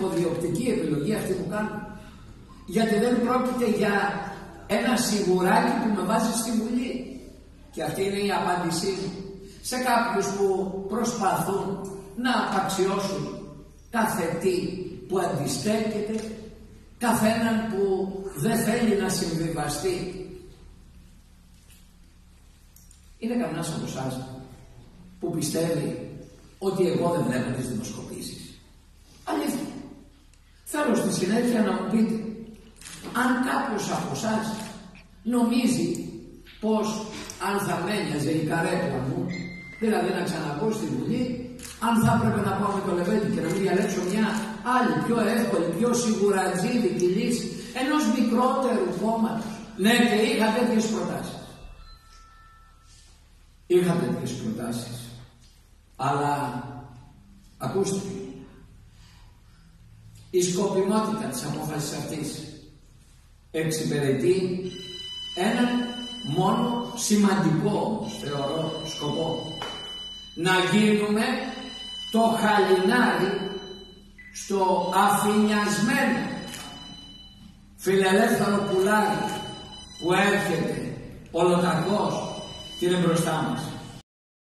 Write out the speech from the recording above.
τυχοδιοκτική επιλογή αυτή που κάνω. Γιατί δεν πρόκειται για ένα σιγουράκι που με βάζει στη Βουλή. Και αυτή είναι η απάντησή μου σε κάποιους που προσπαθούν να απαξιώσουν κάθε τι που αντιστέκεται, καθέναν που δεν θέλει να συμβιβαστεί. Είναι κανένας από εσάς που πιστεύει ότι εγώ δεν βλέπω τις δημοσκοπήσεις. Αλήθεια. Θέλω στη συνέχεια να μου πείτε αν κάποιος από εσάς νομίζει πως αν θα μένιαζε η καρέκλα μου, δηλαδή να ξαναμπω στη Βουλή, αν θα έπρεπε να πάω με το λεβέντι και να μην διαλέξω μια άλλη, πιο εύκολη, πιο σιγουρατζίδικη λύση ενός μικρότερου κόμματος. Ναι, και είχα τέτοιες προτάσεις. Είχα τέτοιες προτάσεις. Αλλά, ακούστε, η σκοπιμότητα της απόφασης αυτής εξυπηρετεί έναν μόνο σημαντικό θεωρώ σκοπό να γίνουμε το χαλινάρι στο αφηνιασμένο φιλελεύθερο πουλάρι που έρχεται ολοταγός και είναι μπροστά μας.